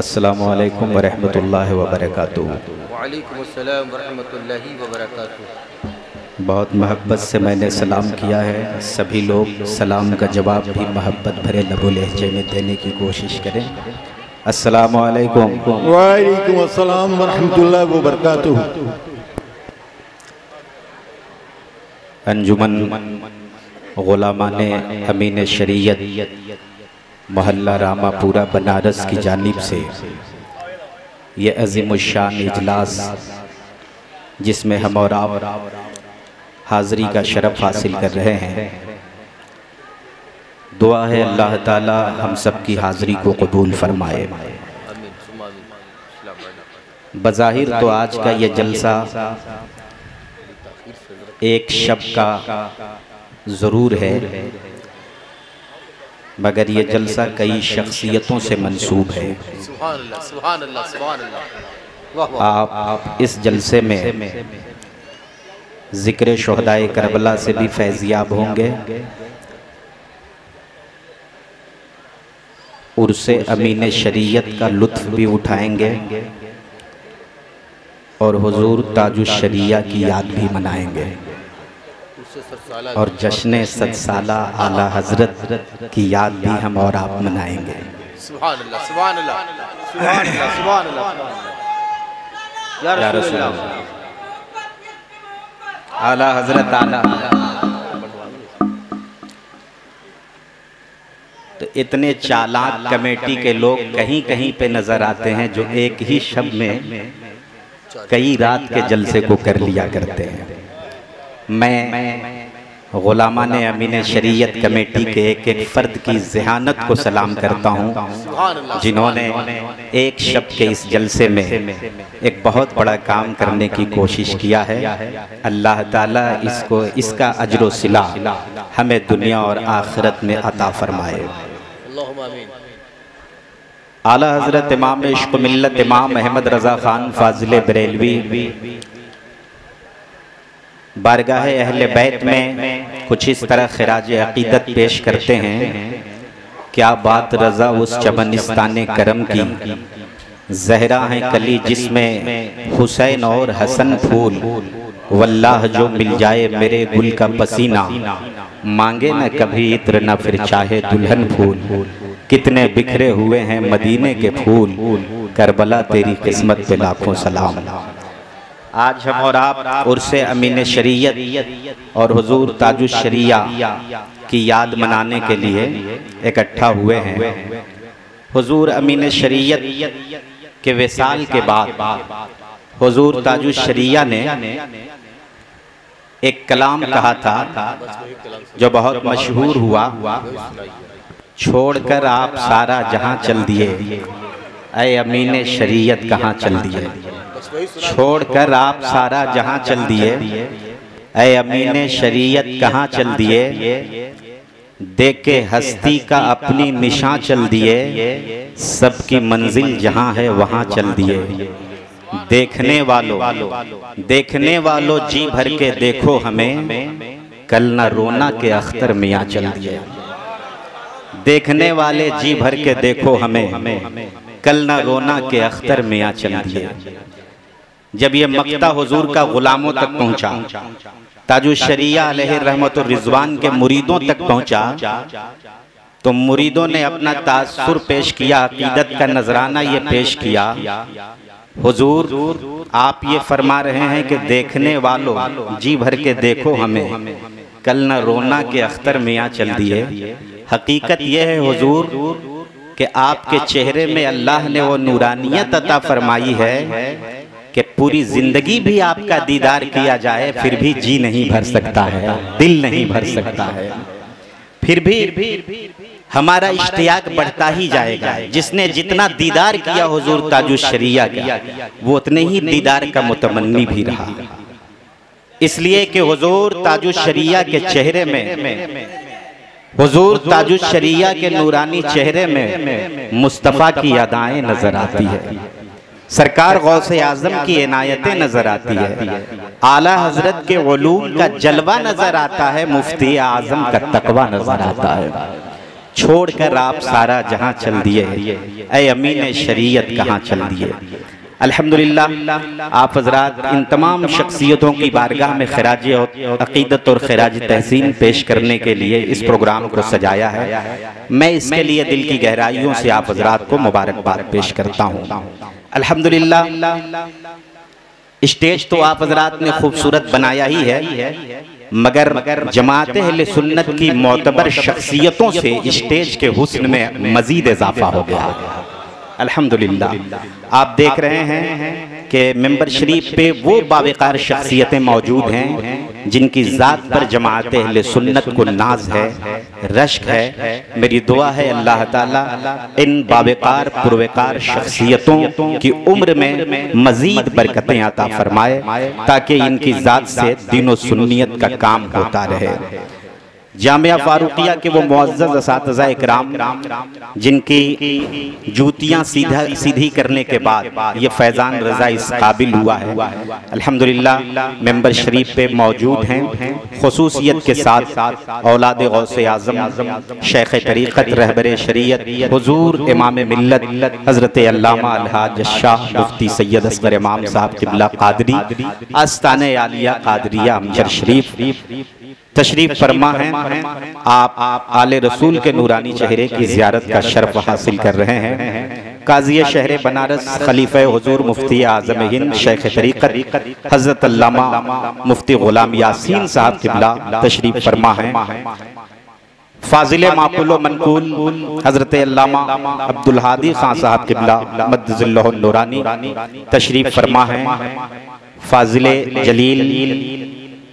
السلام علیکم ورحمۃ اللہ وبرکاتہ۔ وعلیکم السلام ورحمۃ اللہ وبرکاتہ۔ بہت محبت سے میں نے سلام کیا ہے۔ سبھی لوگ سلام کا جواب بھی محبت بھرے لب و لہجے میں دینے کی کوشش کریں۔ السلام علیکم۔ وعلیکم السلام ورحمۃ اللہ وبرکاتہ۔ انجمن غلامان امین شریعت محلہ راما پورا بنارس کی جانب سے۔ یہ عظیم الشان اجلاس جس میں ہم اور آپ حاضری کا شرف حاصل کر رہے ہیں۔ دعا ہے اللہ تعالی ہم سب کی حاضری کو قبول فرمائے۔ بظاہر تو آج کا یہ جلسہ ایک شب کا ضرور ہے۔ مگر یہ جلسہ کئی شخصیتوں سے منسوب ہے۔ آپ اس جلسے میں ذکر شہدائے کربلا سے بھی فیضیاب ہوں گے۔ عرص امین شریعت کا لطف بھی اٹھائیں گے۔ اور حضور تاج الشریعہ کی یاد بھی منائیں گے اس سے سر سالہ اور جشن ست سالہ اعلیٰ حضرت کی یاد بھی ہم اور آپ منائیں گے۔ سبحان اللہ سبحان اللہ سبحان اللہ سبحان اللہ یا رسول اللہ اللہ۔ اعلیٰ حضرت اعلیٰ۔ تو اتنے چالاک کمیٹی کے لوگ کہیں کہیں پہ نظر آتے ہیں جو ایک ہی شب میں کئی رات کے جلسے کو کر لیا کرتے ہیں۔ میں غلامان امین شریعت کمیٹی کے ایک ایک فرد کی ذہانت کو سلام کرتا ہوں۔ جنہوں نے ایک شب کے اس جلسے میں ایک بہت بڑا کام کرنے کی کوشش کیا ہے۔ اللہ تعالیٰ اس کو اس کا اجر و صلہ ہمیں دنیا اور آخرت میں عطا فرمائے۔ اعلیٰ حضرت امام عشق ملت امام احمد رضا خان فاضل بریلوی بارگاہ اہل بیت میں کچھ اس طرح خراج عقیدت پیش کرتے ہیں کیا بات رضا اس چمنستان کرم کی؟ زہرہ ہیں کلی جس میں حسین اور حسن پھول۔ واللہ جو مل جائے میرے گل کا پسینہ۔ مانگے نہ کبھی عطر نہ پھر چاہے دلہن پھول۔ کتنے بکھرے ہوئے ہیں مدینے کے پھول۔ کربلا تیری قسمت پہ لاکھوں سلام۔ آج ہم اور آپ عرص امین شریعت اور حضور تاج الشریعہ کی یاد منانے کے لیے اکٹھا ہوئے ہیں۔ حضور امین شریعت کے وصال کے بعد حضور تاج الشریعہ نے ایک کلام کہا تھا جو بہت مشہور ہوا۔ چھوڑ کر آپ سارا جہاں چل دیے۔ اے امین شریعت کہاں چل دیے؟ چھوڑ کر آپ سارا جہاں چل دیے۔ اے امین شریعت کہاں چل دیے؟ دیکھ کے ہستی کا اپنی نشاں چل دیے۔ سب کی منزل جہاں ہے وہاں چل دیے۔ دیکھنے والوں دیکھنے والوں جی بھر کے دیکھو ہمیں۔ کل نہ رونا کے اختر میاں چل دیے۔ دیکھنے والے جی بھر کے دیکھو ہمیں۔ کل نہ رونا کے اختر میاں چل دیے۔ جب یہ مقتہ حضور کا غلاموں تک پہنچا تاج الشریعہ علیہ رحمت الرضوان کے مریدوں تک پہنچا، تو مریدوں نے اپنا تاثر پیش کیا، عقیدت کا نظرانہ یہ پیش کیا، حضور، آپ یہ فرما رہے ہیں کہ دیکھنے والوں جی بھر کے دیکھو ہمیں، کل نہ رونا کے اختر میاں چل دیے حقیقت یہ ہے حضور کہ آپ کے چہرے میں اللہ نے وہ نورانیت عطا فرمائی ہے۔ پوری زندگی بھی آپ کا دیدار کیا جائے، پھر بھی جی نہیں بھر سکتا ہے، دل نہیں بھر سکتا ہے۔ پھر بھی ہمارا اشتیاق بڑھتا ہی جائے گا۔ جس نے جتنا دیدار کیا حضور تاج الشریعہ کا، وہ اتنے ہی دیدار کا متمنی بھی رہا۔ اس لیے کہ حضور تاج الشریعہ کے چہرے میں، حضور تاج الشریعہ کے نورانی چہرے میں مصطفیٰ کی ادائیں نظر آتی ہے سرکار غوث اعظم کی عنایتیں نظر آتی ہے اعلیٰ حضرت کے علوم کا جلوہ نظر آتا ہے مفتی اعظم کا تقوی نظر آتا ہے۔ چھوڑ کر آپ سارا جہاں چل دیے اے امین شریعت کہاں چل دیے۔ الحمدللہ آپ حضرات ان تمام شخصیتوں کی بارگاہ میں خراج عقیدت اور خراج تحسین پیش کرنے کے لیے اس پروگرام کو سجایا ہے۔ میں اس کے لیے دل کی گہرائیوں سے آپ حضرات کو مبارکباد پیش کرتا ہوں۔ الحمدللہ، اسٹیج تو آپ حضرات نے خوبصورت بنایا ہی ہے، مگر جماعت اہل سنت کی معتبر شخصیتوں سے اسٹیج کے حسن میں مزید اضافہ ہو گیا۔ الحمدللہ۔ آپ دیکھ رہے ہیں کہ ممبر شریف پہ وہ باوقار شخصیتیں موجود ہیں جن کی ذات پر جماعت اہل سنت کو ناز ہے، رشک ہے۔ میری دعا ہے اللہ تعالیٰ ان باوقار پروقار شخصیتوں کی عمر میں مزید برکتیں عطا فرمائے تاکہ ان کی ذات سے دین و سنیت کا کام ہوتا رہے۔ جامعہ فاروقیہ کے وہ معزز اساتذہ اکرام جن کی جوتیاں سیدھی کرنے کے بعد یہ فیضان رضا اس قابل ہوا ہے۔ الحمدللہ ممبر شریف پہ موجود ہیں۔ خصوصیت کے ساتھ اولاد غوث اعظم شیخ طریقت رہبر شریعت حضور امام ملت حضرت علامہ الحاج شاہ مفتی سید اصغر امام صاحب قبلہ قادری آستان عالیہ قادریہ امجر شریف تشریف فرما ہیں۔ آپ آل رسول کے نورانی چہرے کی زیارت کا شرف حاصل کر رہے ہیں۔ قاضی شہر بنارس خلیفہ حضور مفتی اعظم ہند شیخ طریقت حضرت علامہ مفتی غلام یاسین صاحب قبلہ تشریف فرما ہیں۔ فاضل معقول و منقول حضرت علامہ عبدالحادی خان صاحب قبلہ مدز اللہ النورانی تشریف فرما ہیں۔ فاضل جلیل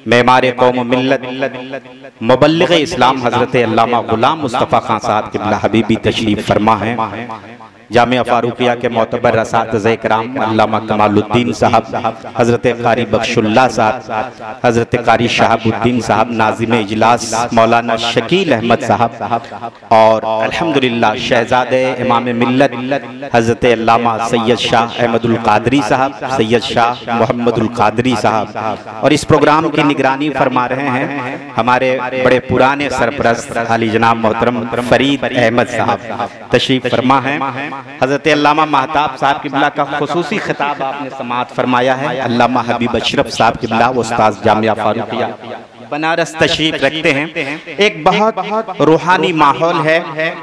معمار قوم و ملت، مبلغ اسلام حضرت علامہ غلام مصطفیٰ خان صاحب قبلہ حبیبی تشریف فرما ہے۔ جامعہ فاروقیہ کے معتبر اساتذہ کرام علامہ کمال الدین صاحب، حضرت قاری بخش اللہ صاحب، حضرت قاری شہاب الدین صاحب، ناظم اجلاس مولانا شکیل احمد صاحب اور الحمدللہ شہزاد امام ملت، حضرت علامہ سید شاہ احمد القادری صاحب، سید شاہ محمد القادری صاحب۔ اور اس پروگرام کی نگرانی فرما رہے ہیں ہمارے بڑے پرانے سرپرست علی جناب محترم فرید احمد صاحب۔ تشریف فرما ہیں حضرت علامہ مہتاب صاحب قبلہ کا خصوصی خطاب آپ نے سماعت فرمایا ہے۔ علامہ حبیب اشرف صاحب قبلہ، استاذ جامعہ فاروقیہ۔ بنارس تشریف رکھتے ہیں۔ ایک بہت روحانی ماحول ہے۔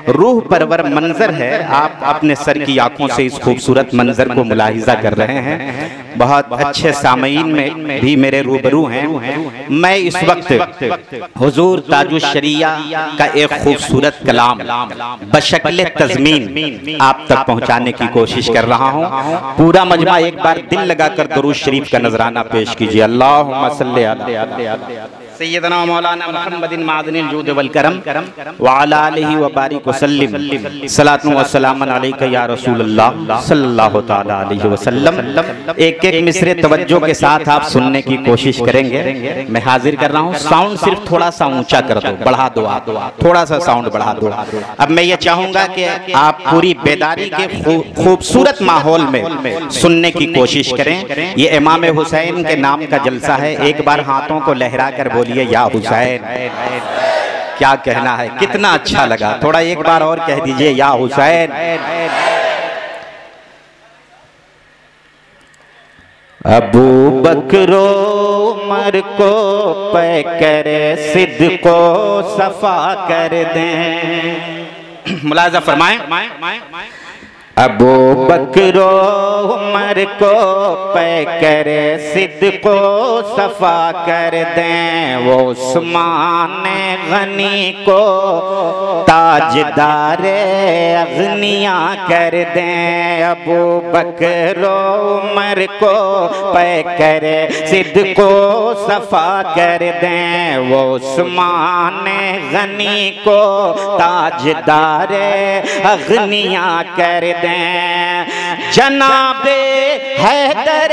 روح پرور منظر ہے۔ آپ اپنے سر کی آنکھوں سے اس خوبصورت منظر کو ملاحظہ کر رہے ہیں۔ بہت اچھے سامعین میں بھی میرے روبرو ہیں۔ میں اس وقت حضور تاج الشریعہ کا ایک خوبصورت کلام بشکل تزمین آپ تک پہنچانے کی کوشش کر رہا ہوں۔ پورا مجمع ایک بار دل لگا کر درود شریف کا نظرانہ پیش کیجیے اللہم صلی اللہ سیدنا مولانا محمد معدن الجود والکرم وعلى آلہ وبارک وسلم صلاة و سلام علیکہ یا رسول اللہ صلی اللہ تعالی علیہ وسلم۔ ایک ایک مصر توجہ کے ساتھ آپ سننے کی کوشش کریں گے۔ میں حاضر کر رہا ہوں۔ ساؤنڈ صرف تھوڑا سا اونچا کر دو، بڑھا دو آپ۔ تھوڑا سا ساؤنڈ بڑھا دو۔ اب میں یہ چاہوں گا کہ آپ پوری بیداری کے خوبصورت ماحول میں سننے کی کوشش کریں۔ یہ امام حسین کے نام کا جلسہ ہے۔ ایک بار ہاتھوں کو لہرا کر بولی بولیے یا حسین۔ کیا کہنا ہے؟ کتنا اچھا لگا۔ تھوڑا ایک بار اور کہہ دیجیے یا حسین۔ ابو بکرو عمر کو پہ کرے صدق و صفا کر دیں۔ ملاحظہ فرمائیں۔ ابو بکرو عمر کو پہ کرے صدق و صفا کر دیں وہ عثمان غنی کو تاجدار اغنیاں کر دیں ابو بکرو عمر کو پہ کرے صدق و صفا کر دیں وہ عثمان غنی کو تاجدار اغنیاں کر دیں جناب حیدر۔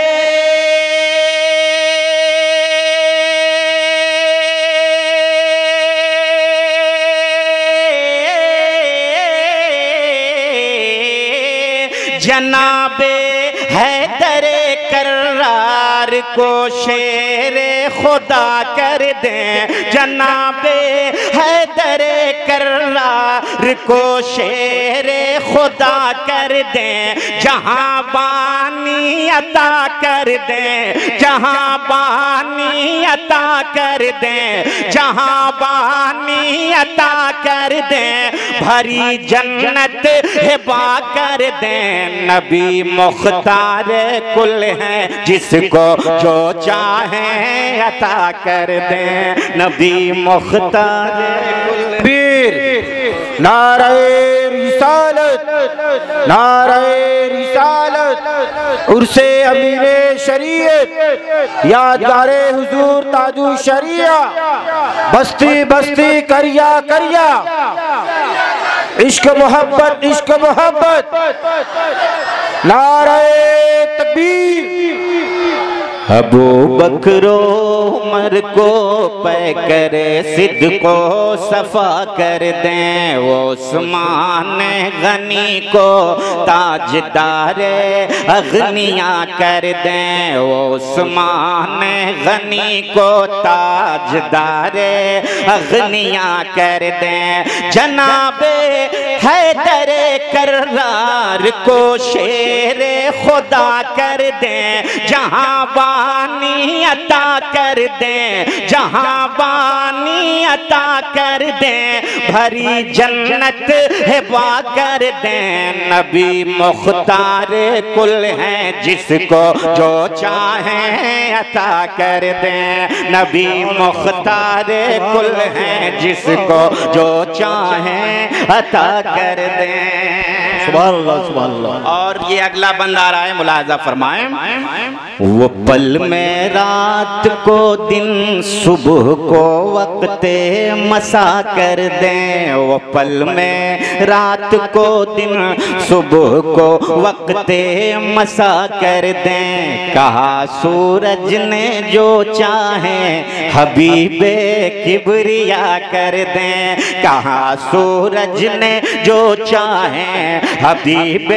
جناب حیدر کر کرار کو شیر خدا کر دیں۔ جناب حیدر کرار کو شیر خدا کر دیں۔ جہاں بانی عطا کر دیں، جہاں بانی عطا کر دیں، جہاں بانی عطا کر دیں، بھری جنت ہبا کر دیں۔ نبی مختار کل ہیں، جس کو جو چاہیں عطا کر دیں۔ نبی مختار کل پیر، نعرہ رسالت نعرہ رسالت عرص امیر شریعت، یادگار حضور تاجو شریعہ بستی بستی کریا کریا، عشق محبت عشق محبت نعرہ تکبیر۔ ابو بکرو عمر کو پے کرے صدق کو صفا کر دیں۔ وہ عثمان غنی کو تاجدار اغنیاں کر دیں۔ وہ عثمان غنی کو تاجدار اغنیاں کر دیں۔ جناب حیدر کرار کو شیر خدا کر دیں، جہاں بانی عطا کر دیں، جہاں بانی عطا کر دیں، بھری جنت ہبا کر دیں۔ نبی مختار کل ہیں جس کو جو چاہیں عطا کر دیں۔ نبی مختار کل ہیں جس کو جو چاہیں عطا کر دیں۔ سبحان اللہ سبحان اللہ۔ اور یہ اگلا بندہ آ رہا ہے ملاحظہ فرمائیں۔ وہ پل میں رات کو دن، صبح کو وقت، مسا کر دیں۔ وہ پل میں رات کو دن، صبح کو وقت، مسا کر دیں۔ کہا سورج نے جو چاہیں حبیب کبریا کر دیں۔ کہا سورج نے جو چاہیں حبیب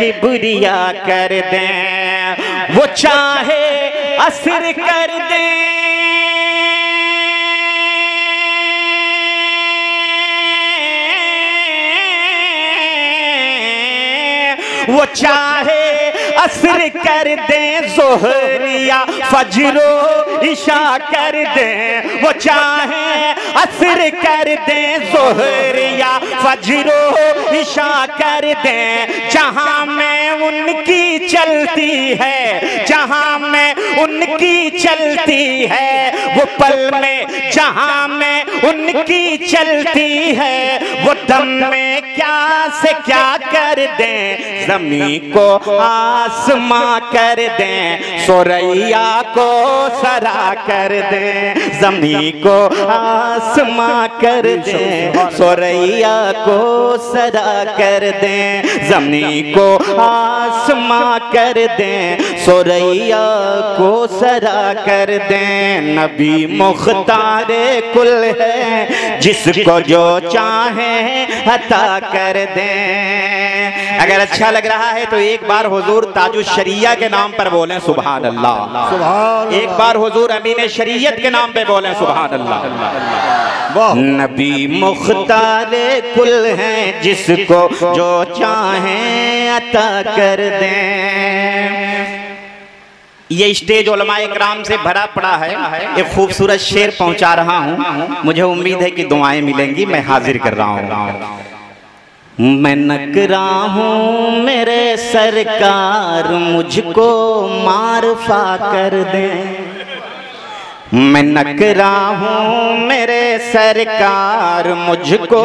کبریا کر دیں۔ وہ چاہے اثر کر دیں وہ چاہے اثر کر دیں زہریا فجر و عشاء کر دیں وہ چاہے اثر کر دیں زہریا فجر عشاء کر دیں۔ جہاں میں ان کی چلتی ہے جہاں میں ان کی چلتی ہے وہ پل میں، جہاں میں ان کی چلتی ہے، وہ دم میں کیا سے کیا کر دیں؟ زمین کو آسماں کر دیں، سوریا کو سرا کر دیں، زمین کو آسماں کر دیں، سوریا کو سرا کر دیں، زمین کو آسماں کر دیں۔ سوریا کو سرا کر دیں۔ نبی مختار کل ہے۔ جس کو جو چاہیں عطا کر دیں۔ اگر اچھا لگ رہا ہے تو ایک بار حضور تاج الشریعہ کے نام پر بولیں۔ سبحان اللہ۔ ایک بار حضور امین شریعت کے نام پہ بولیں۔ سبحان اللہ۔ نبی مختار کل ہیں۔ جس کو جو چاہیں عطا کر دیں۔ یہ اسٹیج علماء اکرام سے بھرا پڑا ہے، ایک خوبصورت شعر پہنچا رہا ہوں۔ مجھے امید ہے کہ دعائیں ملیں گی، میں حاضر کر رہا ہوں۔ میں نکرا ہوں، میرے سرکار مجھ کو معرفہ کر دیں۔ میں نکرا ہوں میرے سرکار مجھ کو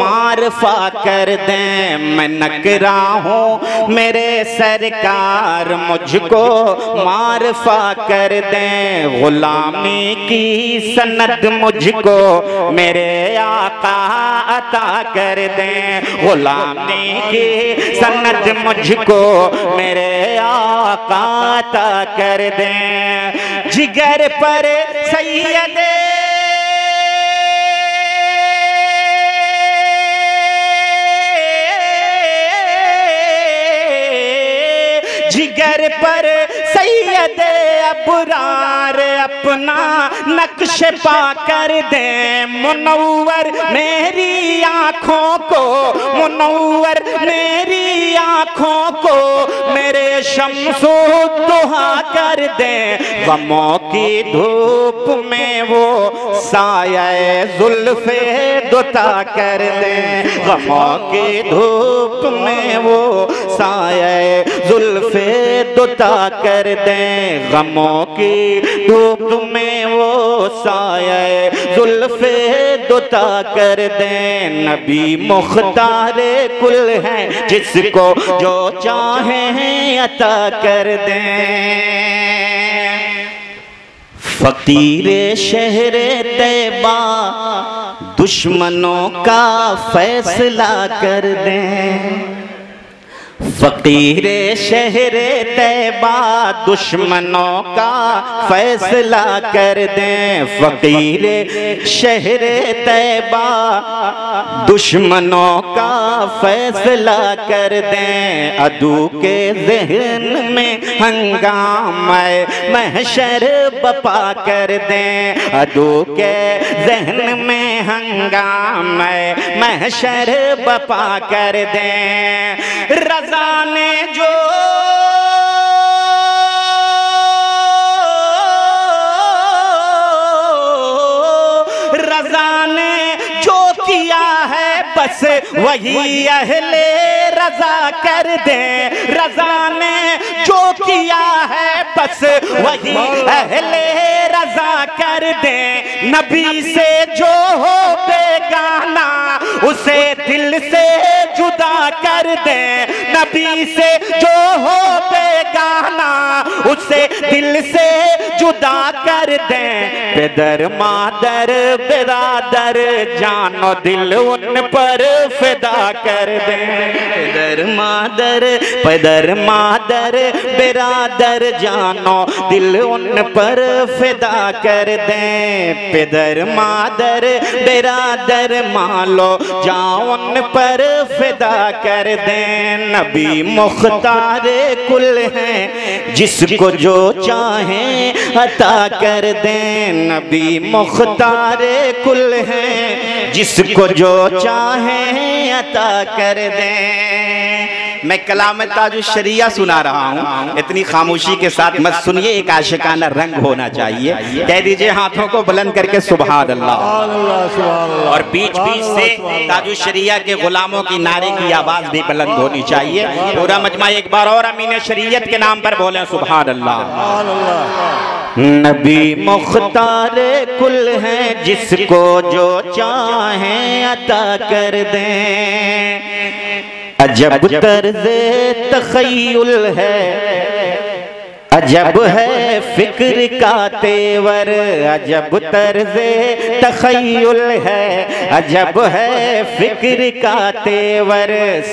معرفہ کر دیں۔ میں نکرا ہوں میرے سرکار مجھ کو معرفہ کر دیں۔ غلامی کی سند مجھ کو میرے آقا عطا کر دیں۔ غلامی کی سند مجھ کو میرے آقا عطا کر دیں۔ جگر پر سید جگر پر سید ابرار اپنا نقش پا کر دیں منور میری آنکھوں کو، منور میری آنکھوں کو۔ شمس دہا کر دیں غموں کی دھوپ میں وہ سایہ زلف دوتا کر دیں غموں کی دھوپ میں وہ سایہ زلف دوتا کر دیں غموں کی دھوپ میں وہ سایہ زلف دوتا کر دیں۔ نبی مختار کل ہیں۔ جس کو جو چاہیں عطا کر دیں۔ فقیر شہر تیبہ دشمنوں کا فیصلہ کر دیں۔ فقیر شہر تیبہ دشمنوں کا فیصلہ کر دیں۔ فقیر شہر تیبہ دشمنوں کا فیصلہ کر دیں۔ ادو کے ذہن میں ہنگام محشر بپا کر دیں۔ ادو کے ذہن میں ہنگام محشر بپا کر دیں۔ رضا نے جو رضا نے جو کیا ہے، بس وہی اہل رضا کر دیں۔ رضا نے جو کیا ہے، بس وہی اہل رضا کر دیں۔ نبی سے جو ہو بیگانہ اسے دل سے جدا کر دیں نبی سے جو ہو بیگانہ اسے دل سے جدا کر دیں۔ پیدر مادر، برادر، جان و دل ان پر فدا کر دیں۔ پیدر مادر پیدر مادر، برادر جانو دل ان پر فدا کر دیں۔ پیدر مادر، برادر مالو جان پر فدا کر دیں۔ نبی مختار کل ہیں، جس کو جو چاہیں عطا کر دیں۔ نبی مختار کل ہیں۔ جس کو جو چاہیں عطا کر دیں۔ میں کلام تاج الشریعہ سنا رہا ہوں۔ اتنی خاموشی کے ساتھ مت سنیے، ایک عاشقانہ رنگ ہونا چاہیے۔ کہہ دیجیے ہاتھوں کو بلند کر کے سبحان اللہ اور بیچ بیچ سے تاج الشریعہ کے غلاموں کی نعرے کی آواز بھی بلند ہونی چاہیے۔ پورا مجمع ایک بار اور امین شریعت کے نام پر بولیں اللہ سبحان اللہ نبی مختار کل ہیں، جس کو جو چاہیں عطا کر دیں۔ عجب طرز تخیل ہے۔ عجب ہے فکر کا تیور، عجب طرز تخیل ہے، عجب ہے فکر کا تیور۔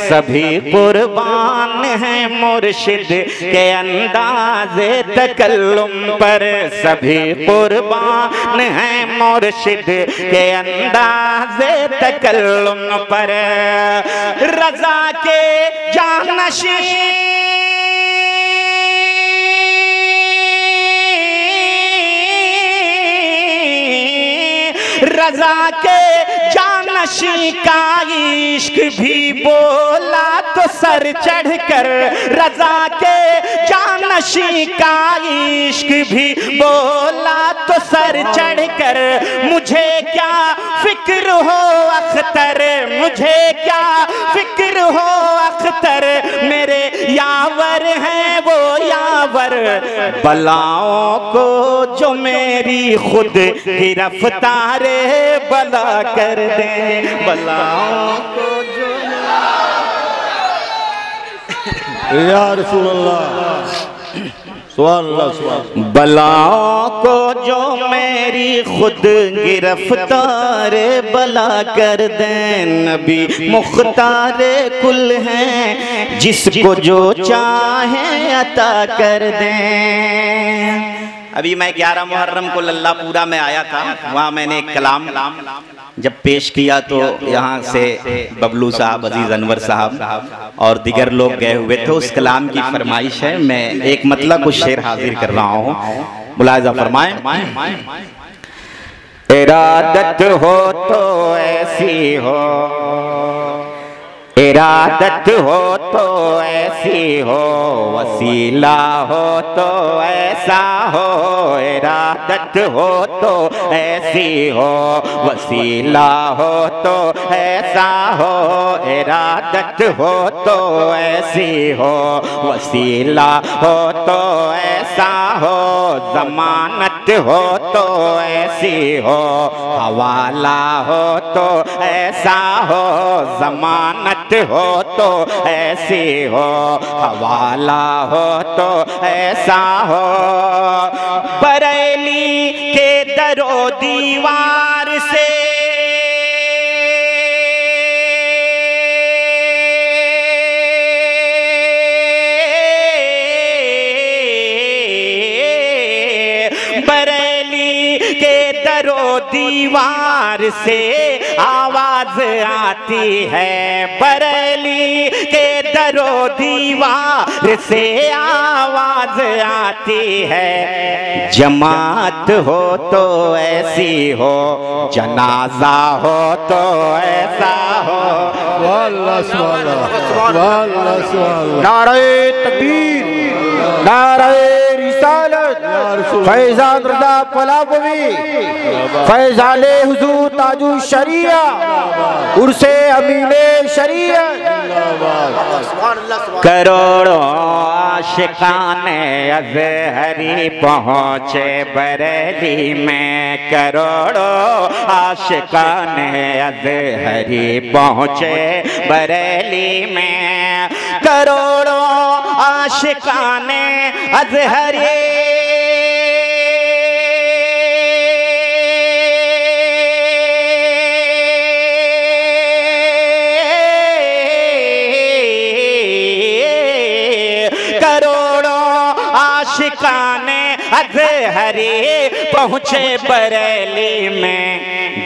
سبھی قربان ہیں مرشد کے انداز تکلم پر۔ سبھی قربان ہیں مرشد کے انداز تکلم پر۔ رضا کے جانشین رضا کے جانشی کا عشق بھی بولا تو سر چڑھ کر رضا کے جانشی کا عشق بھی بولا تو سر چڑھ کر مجھے کیا فکر ہو اختر؟ مجھے کیا فکر ہو اختر؟ میرے یاور یاور بلاؤں کو جو میری خود گرفتار بلا کر دیں۔ بلاؤں کو جو یا رسول اللہ۔ اللہ بلاؤں کو جو میری خود گرفتار بلا کر دیں نبی مختار کل ہیں جس کو جو چاہیں عطا کر دیں۔ ابھی میں گیارہ محرم کو للہ پورا میں آیا تھا وہاں میں نے ایک کلام جب پیش کیا تو یہاں سے ببلو صاحب عزیز انور صاحب اور دیگر لوگ گئے ہوئے تھے اس کلام کی فرمائش ہے میں ایک مطلب کچھ شعر حاضر کر رہا ہوں۔ ملاحظہ فرمائیں۔ ارادت ہو تو ایسی ہو۔ ارادت ہو تو ایسی ہو، وسیلہ ہو تو ایسا ہو، ارادت ہو تو ایسی ہو، وسیلہ ہو تو ایسا ہو، ارادت ہو تو ایسی ہو، وسیلہ ہو تو ایسا ہو، ضمانت ہو تو ایسی ہو، حوالہ ہو تو ایسا ہو، ضمانت ہو تو ایسی ہو، حوالہ ہو تو ایسا ہو۔ بریلی کے در و دیوار سے بریلی کے در و دیوار سے آواز آتی ہے بریلی کے در و دیوار سے آواز آتی ہے۔ جماعت ہو تو ایسی ہو جنازہ ہو تو ایسا ہو۔ واللہ اللہ واللہ اللہ۔ نعرہ تکبیر نعرہ فیضان رضا پلاپوی فیضان حضور تاجو شریعہ عرص امین شریعت سبحان اللہ سبحان کروڑوں عاشقان ازہری پہنچے بریلی میں۔ کروڑوں عاشقان ازہری پہنچے بریلی میں۔ کروڑوں عاشقان ازہری پہنچے بریلی میں۔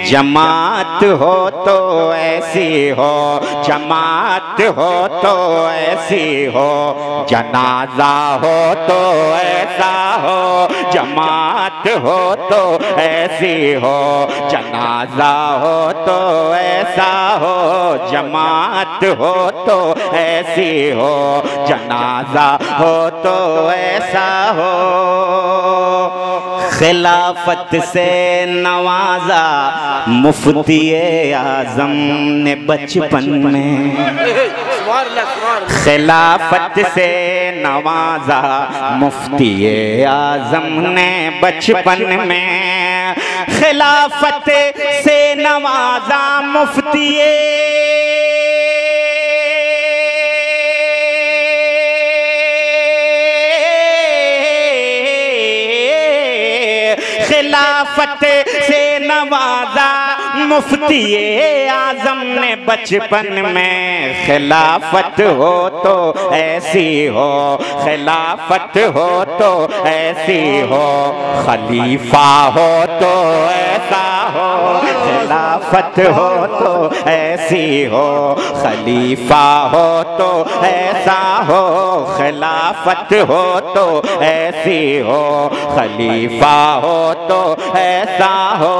جماعت ہو تو ایسی ہو، جماعت ہو تو ایسی ہو۔ جنازہ ہو تو ایسا ہو، جماعت ہو تو ایسی ہو۔ جنازہ ہو تو ایسا ہو، جماعت ہو تو ایسی ہو۔ جنازہ ہو تو ایسا ہو۔ خلافت سے نوازا مفتی اعظم نے بچپن میں۔ خلافت سے نوازا مفتی اعظم نے بچپن میں۔ خلافت سے نوازا مفتی مفتی اعظم نے بچپن میں خلافت ہو تو ایسی ہو، خلافت ہو تو ایسی ہو، خلیفہ ہو تو ایسا ہو، خلافت ہو تو ایسی ہو، خلیفہ ہو تو ایسا ہو، خلافت ہو تو ایسی ہو، خلیفہ ہو تو ایسا ہو،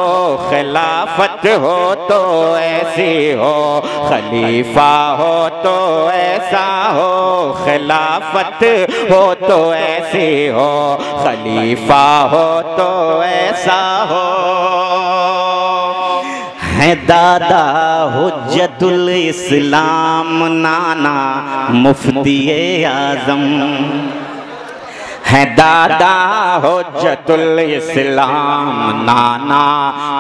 خلافت ہو تو ایسی ہو، خلیفہ ہو تو ایسا ہو، خلافت ہو تو ایسی ہو، خلیفہ ہو تو ایسا ہو۔ ہے دادا حجت الاسلام، نانا مفتی اعظم۔ ہے دادا حجت الاسلام، نانا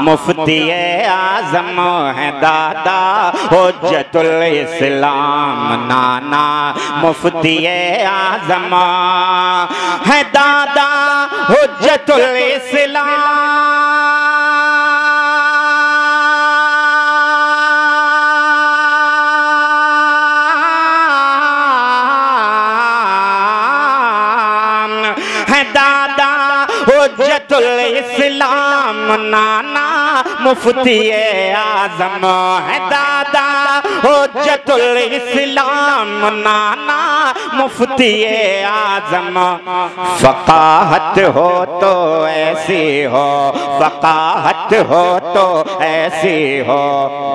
مفتی اعظم ہے دادا حجت الاسلام، نانا مفتی اعظم ہے دادا حجت الاسلام۔ حجت الاسلام نانا مفتی اعظم ہے دادا حجت الاسلام نانا مفتی اعظم، فقاہت ہو تو ایسی ہو، فقاہت ہو تو ایسی ہو،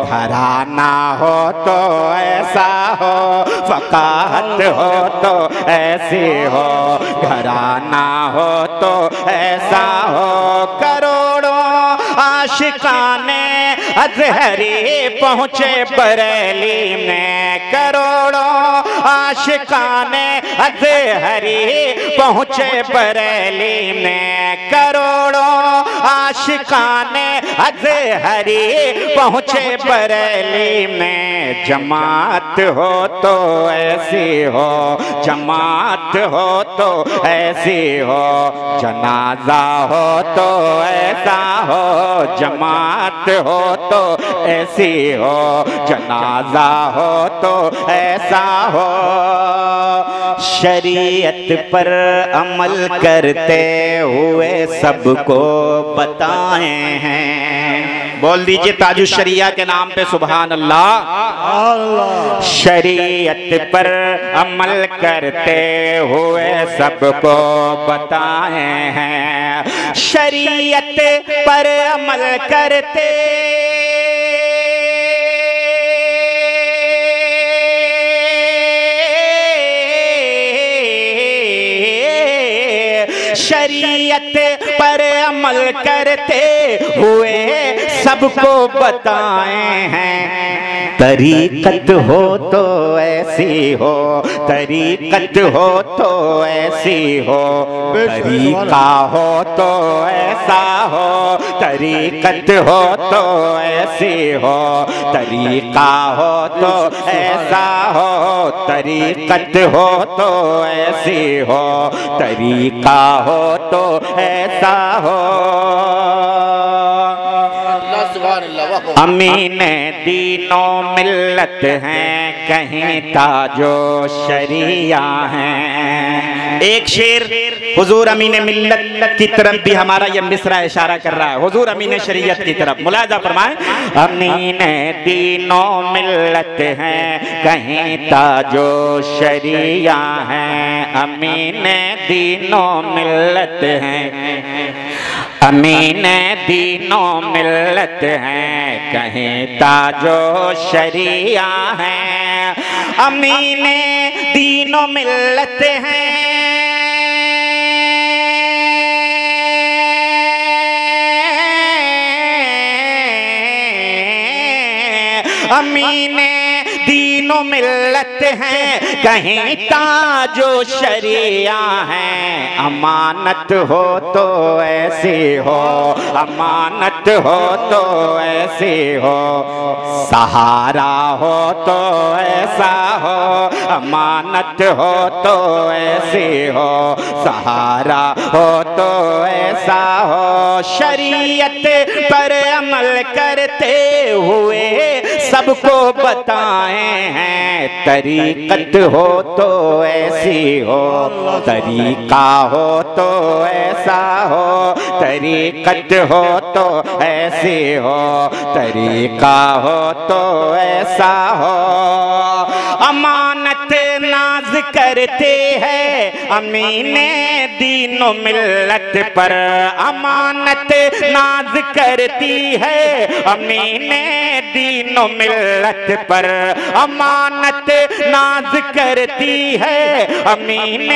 گھرانہ ہو تو ایسا ہو، فقاہت ہو تو ایسی ہو، گھرانہ ہو تو ایسا ہو ازہری پہنچے بریلی میں کروڑوں عاشقان ازہری پہنچے بریلی میں کروڑوں عاشقان ازہری پہنچے بریلی میں جماعت ہو تو ایسی ہو جماعت ہو تو ایسی ہو جنازہ ہو تو ایسا ہو جماعت ہو تو ایسی ہو، جنازہ ہو تو ایسا ہو۔ شریعت پر عمل کرتے ہوئے سب کو بتائیں ہیں۔ بول دیجیے تاج الشریعہ کے نام پہ سبحان اللہ شریعت پر عمل کرتے ہوئے سب کو بتائیں ہیں۔ شریعت پر عمل کرتے شریعت پر عمل کرتے ہوئے سب کو بتائیں ہیں۔ طریقت ہو تو ایسی ہو، طریقت ہو تو ایسی ہو۔ طریقہ ہو تو ایسا ہو، طریقت ہو تو ایسی ہو۔ طریقہ ہو تو ایسا ہو، طریقت ہو تو ایسی ہو۔ طریقہ ہو تو ایسا ہو۔ امین دین و ملت ہیں، کہیں تاج و شریعہ ہیں ایک شیر حضور امین ملت کی طرف بھی ہمارا یہ مصرع اشارہ کر رہا ہے۔ حضور امین شریعت کی طرف۔ ملاحظہ فرمائیں۔ امین دین و ملت ہیں، کہیں تاج و شریعہ ہیں امین دین و ملت ہیں۔ امین دین و ملت ہیں، کہیں تاج و شریعہ ہیں۔ امین دین و ملت ہیں۔ امین دین و ملت ہیں۔ کہیں تاج و شریعہ ہیں۔ امانت ہو تو ایسی ہو۔ امانت ہو تو ایسی ہو۔ سہارا ہو تو ایسا ہو۔ امانت ہو تو ایسی ہو۔ سہارا ہو تو ایسا ہو۔ شریعت پر عمل کرتے ہوئے سب کو بتائیں ہیں، طریقت ہو تو ایسی ہو، طریقہ ہو تو ایسا ہو، طریقت ہو تو ایسی ہو، طریقہ ہو تو ایسا ہو۔ امانت ناز کرتے ہیں۔ امین دین و ملت پر امانت ناز کرتی ہے۔ امین دین و ملت پر امانت ناز کرتی ہے۔ امین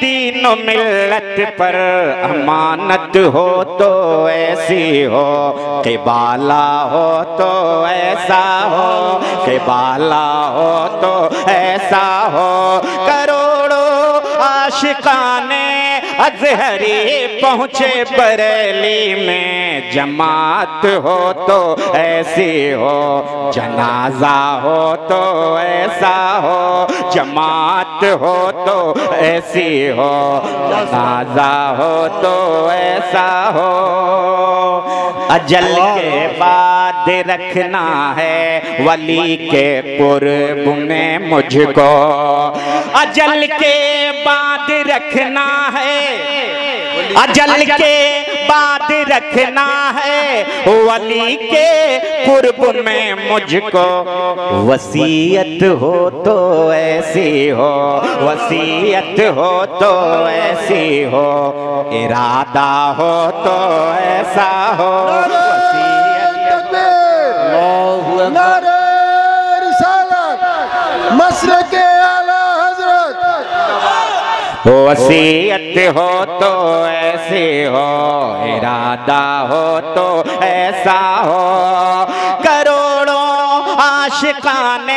دین و ملت پر امانت ہو تو ایسی ہو۔ کہ بالا ہو تو ایسا ہو۔ کہ بالا ہو تو ایسا ہو، کروڑوں عاشقان ازہری پہنچے بریلی میں۔ جماعت ہو تو ایسی ہو، جنازہ ہو تو ایسا ہو۔ جماعت ہو تو ایسی ہو، جنازہ ہو تو ایسا ہو۔ اجل کے بعد رکھنا ہے۔ ولی کے قرب میں مجھ کو۔ اجل کے بعد رکھنا ہے۔ اجل کے بعد رکھنا ہے۔ ولی کے قرب میں مجھ کو۔ وسیعت ہو تو ایسی ہو۔ وسیعت ہو تو ایسی ہو۔ ارادہ ہو تو ایسا ہو۔ نعرہ رسالت مسلک اعلی حضرت۔ وسیعت ہو تو ایسے ہو، ارادہ ہو تو ایسا ہو۔ کروڑوں عاشقان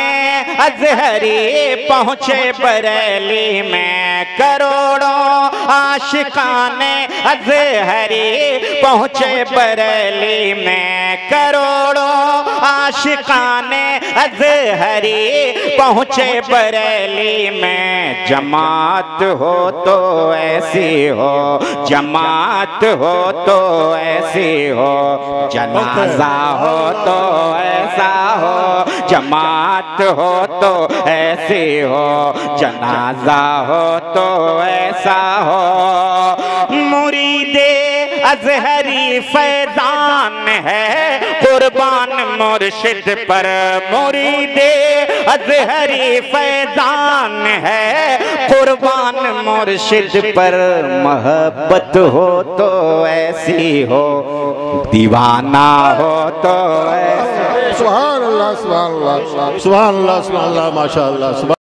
ازہری پہنچے بریلی میں کروڑوں عاشقان ازہری پہنچے بریلی میں کروڑوں عاشقان ازہری پہنچے بریلی میں۔ جماعت ہو تو ایسی ہو۔ جماعت ہو تو ایسی ہو۔ جنازہ ہو تو ایسا ہو۔ جماعت ہو تو ایسی ہو۔ جنازہ ہو تو ایسا ہو۔ مرید ازہری فیضان ہے۔ قربان مرشد پر مرید ازہری فیضان ہے۔ قربان مرشد پر محبت ہو تو ایسی ہو۔ دیوانہ ہو تو ایسی سبحان اللہ سبحان اللہ سبحان اللہ سبحان اللہ ماشاء اللہ